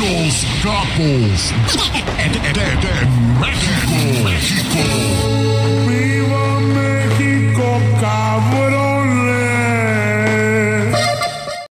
Los capos